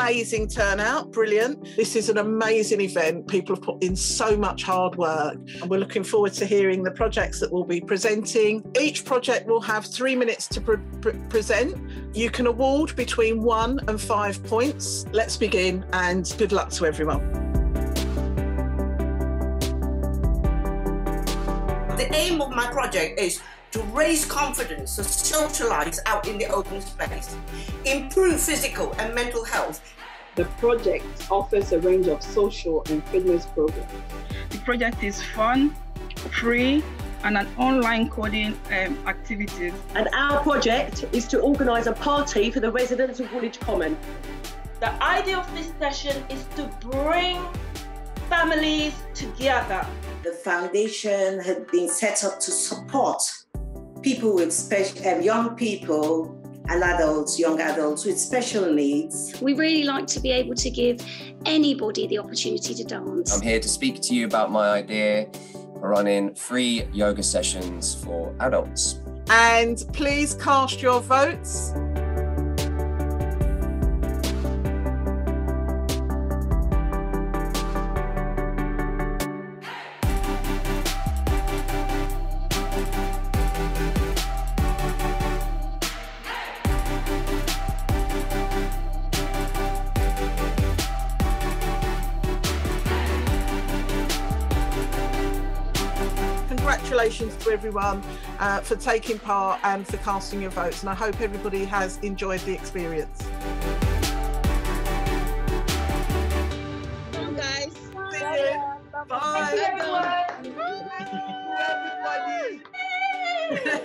amazing turnout, brilliant. This is an amazing event. People have put in so much hard work, and we're looking forward to hearing the projects that we'll be presenting. Each project will have three minutes to pre- pre- present. You can award between one and five points. Let's begin, and good luck to everyone. The aim of my project is to raise confidence, to socialize out in the open space, improve physical and mental health. The project offers a range of social and fitness programs. The project is fun, free, and an online coding um, activities. And our project is to organise a party for the residents of Woolwich Common. The idea of this session is to bring families together. The foundation had been set up to support people with special, um, young people and adults, young adults with special needs. We really like to be able to give anybody the opportunity to dance. I'm here to speak to you about my idea for running free yoga sessions for adults. And please cast your votes. Congratulations to everyone uh, for taking part and for casting your votes. And I hope everybody has enjoyed the experience. Come on, guys. See you. Bye. Bye. Bye. everybody.